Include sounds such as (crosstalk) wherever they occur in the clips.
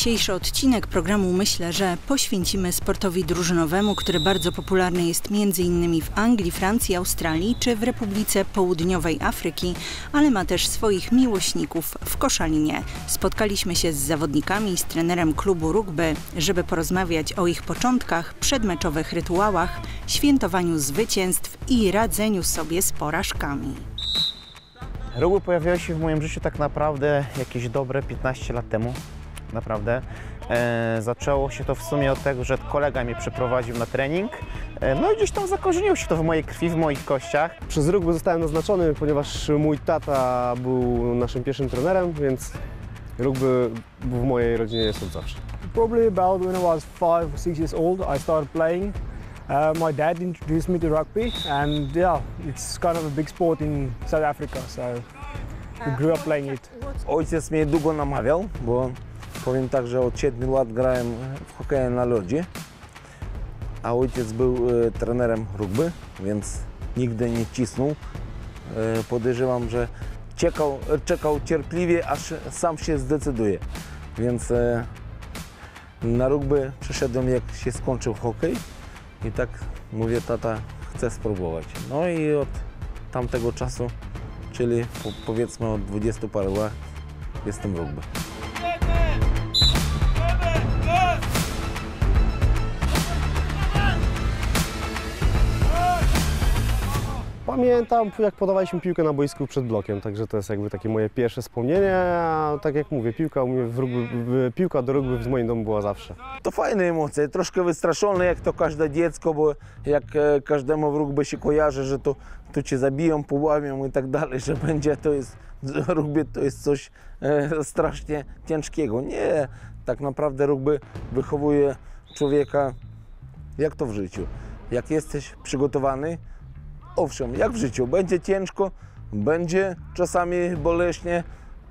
Dzisiejszy odcinek programu myślę, że poświęcimy sportowi drużynowemu, który bardzo popularny jest m.in. w Anglii, Francji, Australii czy w Republice Południowej Afryki, ale ma też swoich miłośników w Koszalinie. Spotkaliśmy się z zawodnikami i z trenerem klubu rugby, żeby porozmawiać o ich początkach, przedmeczowych rytuałach, świętowaniu zwycięstw i radzeniu sobie z porażkami. Rugby pojawiło się w moim życiu tak naprawdę jakieś dobre 15 lat temu. Naprawdę. E, zaczęło się to w sumie od tego, że kolega mnie przeprowadził na trening. E, no i gdzieś tam zakorzeniło się to w mojej krwi, w moich kościach. Przez rugby zostałem naznaczony, ponieważ mój tata był naszym pierwszym trenerem, więc rugby w mojej rodzinie jest od zawsze. Probably about when I was five or six years old, I started playing. Uh, my dad introduced me to rugby, and yeah, it's kind of a big sport in South Africa, so we grew up playing it. Ojciec mnie długo namawiał, bo powiem tak, że od 7 lat grałem w hokeja na lodzie, a ojciec był e, trenerem rugby, więc nigdy nie cisnął. E, podejrzewam, że czekał, czekał cierpliwie, aż sam się zdecyduje. Więc e, na rugby przeszedłem jak się skończył hokej i tak mówię, tata, chcę spróbować. No i od tamtego czasu, czyli po, powiedzmy od 20 paru lat jestem rugby. Pamiętam, jak podawaliśmy piłkę na boisku przed blokiem, także to jest jakby takie moje pierwsze wspomnienie, a tak jak mówię, piłka, rugby, piłka do rugby w moim domu była zawsze. To fajne emocje, troszkę wystraszone jak to każde dziecko, bo jak e, każdemu w rugby się kojarzy, że to, to cię zabiją, połamią i tak dalej, że będzie to jest, rugby to jest coś e, strasznie ciężkiego. Nie, tak naprawdę rugby wychowuje człowieka jak to w życiu. Jak jesteś przygotowany, owszem, jak w życiu, będzie ciężko, będzie czasami boleśnie,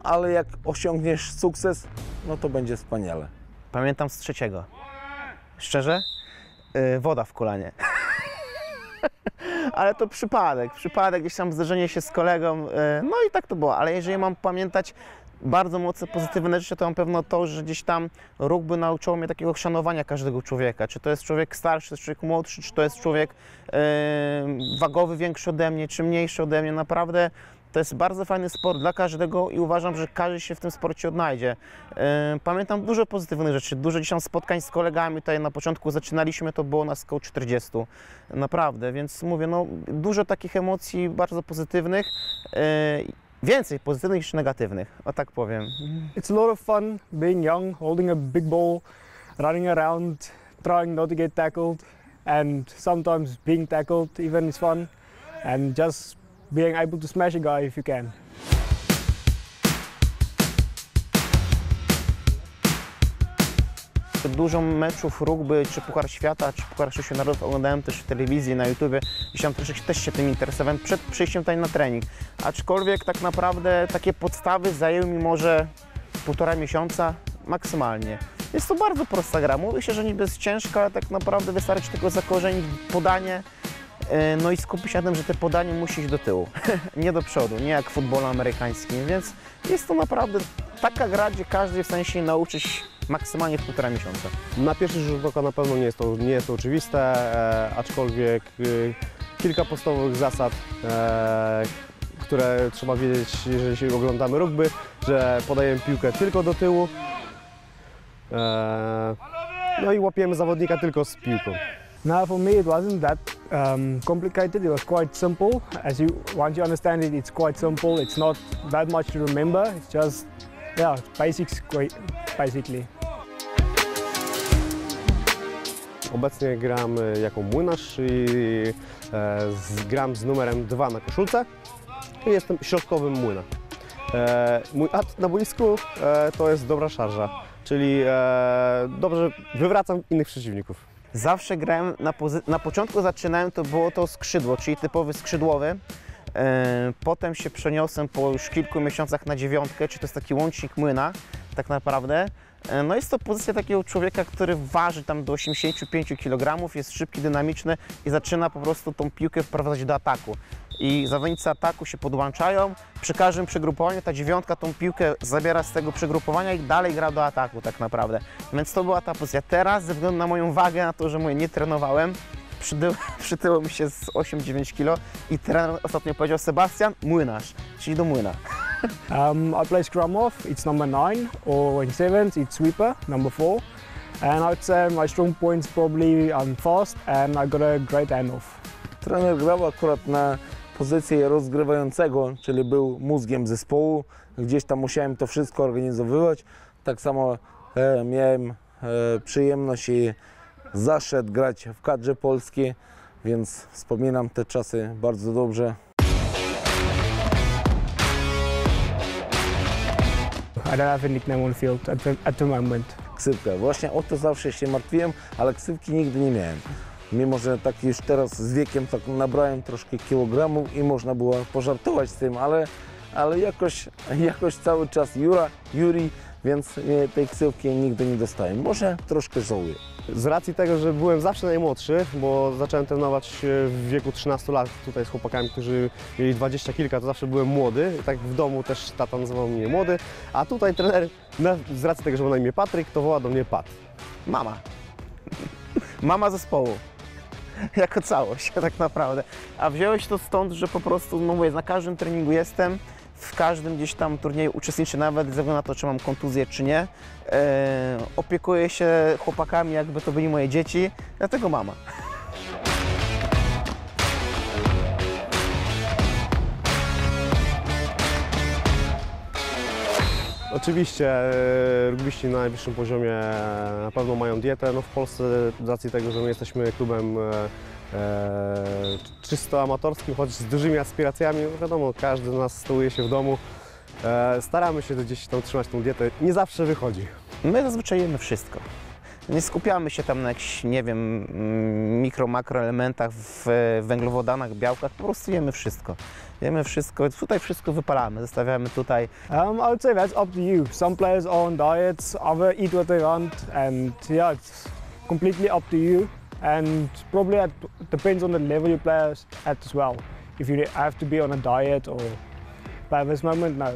ale jak osiągniesz sukces, no to będzie wspaniale. Pamiętam z trzeciego. Szczerze? E, woda w kolanie. (laughs) Ale to przypadek, przypadek, gdzieś tam zderzenie się z kolegą, e, no i tak to było. Ale jeżeli mam pamiętać bardzo mocno pozytywne rzeczy, to na pewno to, że gdzieś tam rugby nauczyło mnie takiego szanowania każdego człowieka. Czy to jest człowiek starszy, czy to jest człowiek młodszy, czy to jest człowiek e, wagowy większy ode mnie, czy mniejszy ode mnie. Naprawdę to jest bardzo fajny sport dla każdego i uważam, że każdy się w tym sporcie odnajdzie. E, Pamiętam dużo pozytywnych rzeczy, dużo tam spotkań z kolegami. Tutaj na początku zaczynaliśmy, to było nas około 40. Naprawdę, więc mówię, no dużo takich emocji bardzo pozytywnych. Więcej pozytywnych niż negatywnych, o tak powiem. It's a lot of fun being young, holding a big ball, running around, trying not to get tackled, and sometimes being tackled even is fun, and just being able to smash a guy if you can. Dużo meczów rugby, czy Puchar Świata, czy Puchar Sześciu Narodów oglądałem też w telewizji, na YouTubie. Gdzieś tam też się tym interesowałem przed przyjściem tutaj na trening. Aczkolwiek tak naprawdę takie podstawy zajęły mi może półtora miesiąca maksymalnie. Jest to bardzo prosta gra. Mówi się, że niby jest ciężka, ale tak naprawdę wystarczy tylko zakorzenić podanie, e, no i skupić się na tym, że te podanie musi iść do tyłu, (laughs) nie do przodu, nie jak w futbolu amerykańskim, więc jest to naprawdę taka gra, gdzie każdy jest w stanie się nauczyć maksymalnie w półtora miesiąca. Na pierwszy rzut oka na pewno nie jest to, nie jest to oczywiste, e, aczkolwiek e, kilka podstawowych zasad, e, które trzeba wiedzieć, jeżeli się oglądamy rugby, że podajemy piłkę tylko do tyłu, e, no i łapiemy zawodnika tylko z piłką. Now, for me, it wasn't that um, complicated. It was quite simple. As you once you understand it, it's quite simple. It's not that much to remember. It's just yeah, basics, basically. Obecnie gram e, jako młynarz i e, gram z numerem 2 na koszulce jestem środkowym młyna. E, mój at na boisku to jest dobra szarża, czyli dobrze wywracam innych przeciwników. Zawsze grałem, na, na początku zaczynałem, to było to skrzydło, czyli typowy skrzydłowy. Potem się przeniosłem po już kilku miesiącach na dziewiątkę, czy to jest taki łącznik młyna. tak naprawdę. E, No jest to pozycja takiego człowieka, który waży tam do 85 kg, jest szybki, dynamiczny i zaczyna po prostu tą piłkę wprowadzać do ataku. I zawodnicy ataku się podłączają, przy każdym przegrupowaniu ta dziewiątka tą piłkę zabiera z tego przegrupowania i dalej gra do ataku tak naprawdę. Więc to była ta pozycja. Teraz ze względu na moją wagę, na to, że mówię, nie trenowałem, (laughs) przytyło, mi się z 8-9 kg i trener ostatnio powiedział Sebastian, młynarz, czyli do młyna. Um, I play scrum off, it's number nine, or in sevens, it's sweeper, number four. And I'd say my strong points probably I'm fast and I got a great handoff. Trener grał akurat na pozycję rozgrywającego, czyli był mózgiem zespołu. Gdzieś tam musiałem to wszystko organizowywać. Tak samo e, miałem e, przyjemność i zaszedł grać w kadrze polskiej, więc wspominam te czasy bardzo dobrze. I don't have a nickname on field at the, at the moment. Ksywkę. Właśnie o to zawsze się martwiłem, ale ksywki nigdy nie miałem. Mimo, że tak już teraz z wiekiem tak nabrałem troszkę kilogramów i można było pożartować z tym, ale, ale jakoś, jakoś cały czas Jura, Juri, więc tej ksywki nigdy nie dostałem. Może troszkę żałuję. Z racji tego, że byłem zawsze najmłodszy, bo zacząłem trenować e, w wieku 13 lat tutaj z chłopakami, którzy mieli 20 kilka, to zawsze byłem młody. Tak w domu też tata nazywał mnie młody, a tutaj trener, z racji tego, że ma na imię Patryk, to woła do mnie Pat. Mama. Mama zespołu. Jako całość, (laughs) tak naprawdę. A wziąłeś to stąd, że po prostu, no mówię, na każdym treningu jestem, w każdym gdzieś tam turnieju uczestniczę, nawet ze względu na to, czy mam kontuzję, czy nie. E, opiekuję się chłopakami, jakby to byli moje dzieci, dlatego mama. Oczywiście e, rugbyści na najwyższym poziomie na pewno mają dietę. No w Polsce z racji tego, że my jesteśmy klubem e, czysto amatorskim, choć z dużymi aspiracjami, no wiadomo, każdy z nas stołuje się w domu. E, staramy się gdzieś tam trzymać tą dietę. Nie zawsze wychodzi. My zazwyczaj jemy wszystko. Nie skupiamy się tam na jakichś, nie wiem, mm, mikro, makroelementach, w węglowodanach, białkach, po prostu jemy wszystko. Jemy wszystko, tutaj wszystko wypalamy, zostawiamy tutaj. Um, I would say that's up to you. Some players are on diets, others eat what they want, and yeah, it's completely up to you. And probably at, depends on the level you play as- at as well. If you have to be on a diet or, but at this moment, no.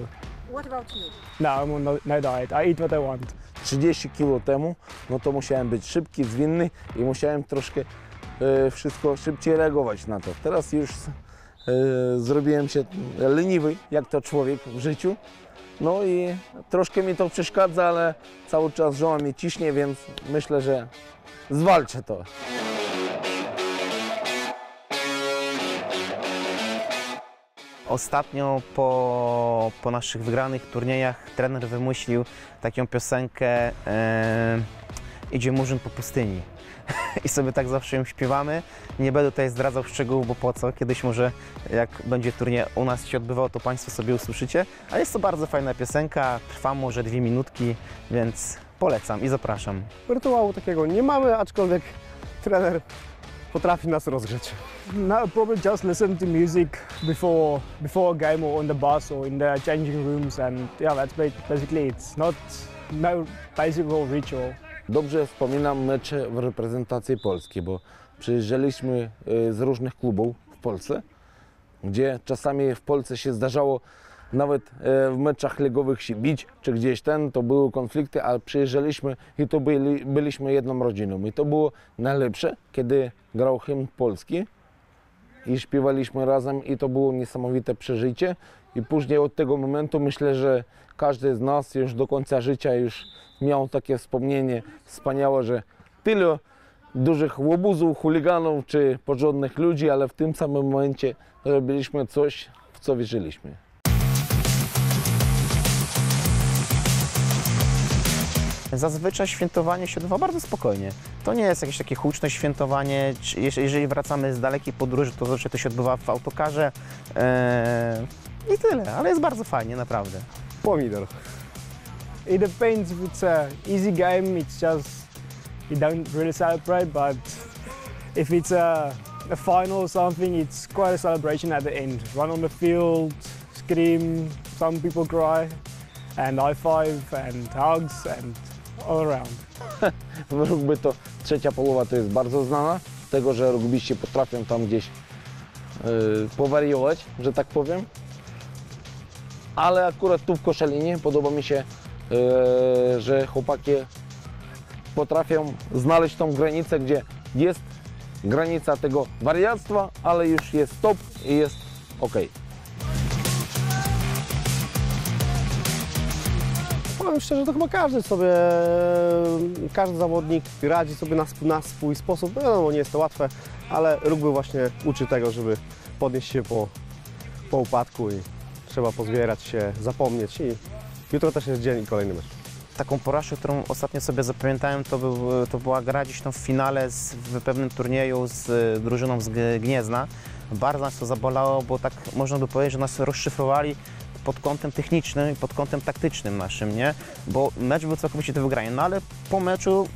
What about you? No, I'm on no, no diet. I eat what I want. 30 kg temu, no to musiałem być szybki, zwinny i musiałem troszkę e, wszystko szybciej reagować na to. Teraz już zrobiłem się leniwy, jak to człowiek w życiu. No i troszkę mi to przeszkadza, ale cały czas żona mnie ciśnie, więc myślę, że zwalczę to. Ostatnio po, po naszych wygranych turniejach trener wymyślił taką piosenkę e, Idzie murzyn po pustyni. I sobie tak zawsze ją śpiewamy. Nie będę tutaj zdradzał szczegółów, bo po co. Kiedyś może jak będzie turniej u nas się odbywał, to Państwo sobie usłyszycie. Ale jest to bardzo fajna piosenka, trwa może dwie minutki, więc polecam i zapraszam. Rytuału takiego nie mamy, aczkolwiek trener potrafi nas rozgrzeć. No, probably just listen to music before before a game or on the bus or in the changing rooms, and yeah, that's ba- basically it's not no basic ritual. Dobrze wspominam mecze w reprezentacji Polski, bo przyjeżdżaliśmy e, z różnych klubów w Polsce, gdzie czasami w Polsce się zdarzało nawet e, w meczach ligowych się bić, czy gdzieś ten, to były konflikty, a przyjeżdżaliśmy i to byli, byliśmy jedną rodziną. I to było najlepsze, kiedy grał hymn polski i śpiewaliśmy razem i to było niesamowite przeżycie. I później od tego momentu myślę, że każdy z nas już do końca życia już miał takie wspomnienie wspaniałe, że tyle dużych łobuzów, chuliganów czy porządnych ludzi, ale w tym samym momencie robiliśmy coś, w co wierzyliśmy. Zazwyczaj świętowanie się odbywa bardzo spokojnie. To nie jest jakieś takie huczne świętowanie. Jeżeli wracamy z dalekiej podróży, to zazwyczaj to się odbywa w autokarze. Eee, I tyle, ale jest bardzo fajnie, naprawdę. Pomidor. It depends if it's a easy game, it's just you don't really celebrate, but if it's a, a final or something, it's quite a celebration at the end. Run on the field, scream, some people cry, and high five and hugs and all around. (laughs) Rugby to trzecia połowa to jest bardzo znana, tego, że rugbyści potrafią tam gdzieś yy, powariować, że tak powiem. Ale akurat tu w Koszalinie podoba mi się, że chłopaki potrafią znaleźć tą granicę, gdzie jest granica tego wariactwa, ale już jest stop i jest ok. Powiem szczerze, to chyba każdy sobie, każdy zawodnik radzi sobie na, na swój sposób. No, Wiadomo, nie jest to łatwe, ale rugby właśnie uczy tego, żeby podnieść się po, po upadku i trzeba pozbierać się, zapomnieć i jutro też jest dzień i kolejny mecz. Taką porażkę, którą ostatnio sobie zapamiętałem, to, był, to była gra gdzieś tam w finale z, w pewnym turnieju z y, drużyną z Gniezna. Bardzo nas to zabolało, bo tak można by powiedzieć, że nas rozszyfrowali pod kątem technicznym i pod kątem taktycznym naszym, nie? Bo mecz był całkowicie do wygrania, no ale po meczu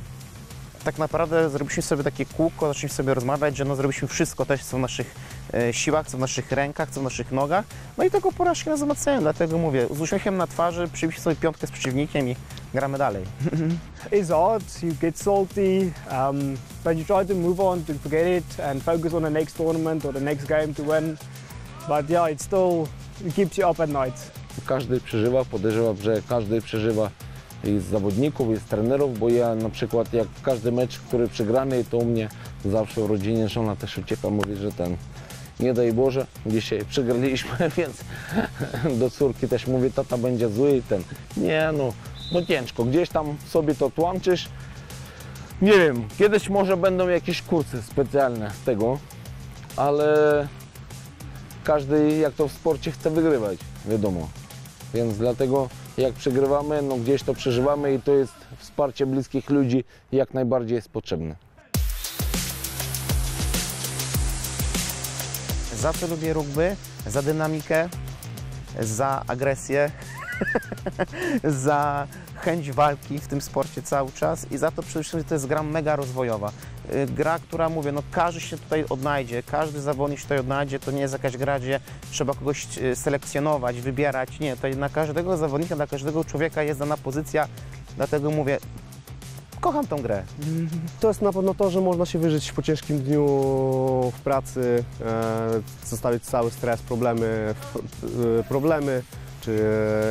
tak naprawdę zrobiliśmy sobie takie kółko, zaczęliśmy sobie rozmawiać, że no zrobiliśmy wszystko też, co w naszych e, siłach, co w naszych rękach, co w naszych nogach. No i tego porażki nas wzmacniają, dlatego mówię, z uśmiechem na twarzy, przybiliśmy sobie piątkę z przeciwnikiem i gramy dalej. It's hard, you get salty, um, but you try to move on to forget it and focus on the next tournament or the next game to win. But yeah, it still it keeps you up at night. Każdy przeżywa, podejrzewam, że każdy przeżywa i z zawodników, i z trenerów, bo ja na przykład jak każdy mecz, który przegramy, to u mnie zawsze w rodzinie żona też ucieka, mówi, że ten nie daj Boże, dzisiaj przegraliśmy, (laughs) więc do córki też mówię, tata będzie zły i ten, nie no, no ciężko, gdzieś tam sobie to tłamczysz, nie wiem, kiedyś może będą jakieś kursy specjalne z tego, ale każdy jak to w sporcie chce wygrywać, wiadomo. Więc dlatego jak przegrywamy, no gdzieś to przeżywamy i to jest wsparcie bliskich ludzi jak najbardziej jest potrzebne. Za co lubię rugby? Za dynamikę, za agresję, (laughs) za chęć walki w tym sporcie cały czas i za to przede wszystkim że to jest gra mega rozwojowa. Y, Gra, która mówię, no każdy się tutaj odnajdzie, każdy zawodnik się tutaj odnajdzie, to nie jest jakaś gra, gdzie trzeba kogoś y, selekcjonować, wybierać, nie, to na każdego zawodnika, dla każdego człowieka jest dana pozycja, dlatego mówię, kocham tą grę. To jest na pewno to, że można się wyżyć po ciężkim dniu w pracy, e, zostawić cały stres, problemy, e, problemy, czy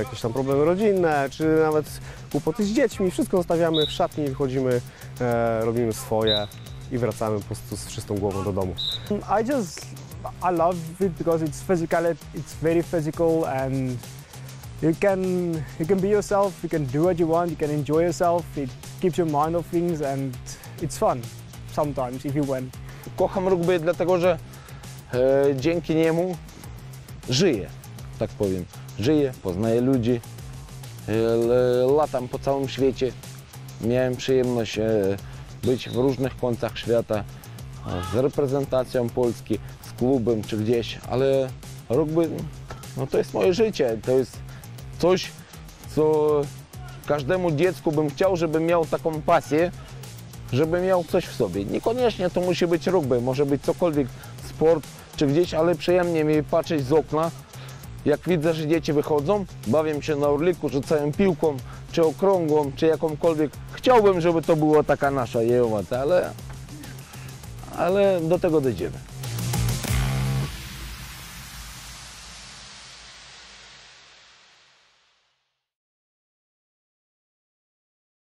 jakieś tam problemy rodzinne, czy nawet kłopoty z dziećmi. Wszystko zostawiamy w szatni, wychodzimy, e, robimy swoje i wracamy po prostu z czystą głową do domu. I just I love it because it's physical. It's very physical, and you can you can be yourself. You can do what you want. You can enjoy yourself. It keeps your mind off things, and it's fun sometimes if you win. Kocham rugby dlatego, że e, dzięki niemu żyję, tak powiem. Żyję, poznaję ludzi, e, latam po całym świecie. Miałem przyjemność e, być w różnych końcach świata e, z reprezentacją Polski, z klubem czy gdzieś, ale rugby no to jest moje życie, to jest coś, co każdemu dziecku bym chciał, żeby miał taką pasję, żeby miał coś w sobie. Niekoniecznie to musi być rugby, może być cokolwiek, sport czy gdzieś, ale przyjemnie mi patrzeć z okna, jak widzę, że dzieci wychodzą, bawią się na orliku, rzucają piłką, czy okrągłą, czy jakąkolwiek. Chciałbym, żeby to była taka nasza jejowata, ale, ale do tego dojdziemy.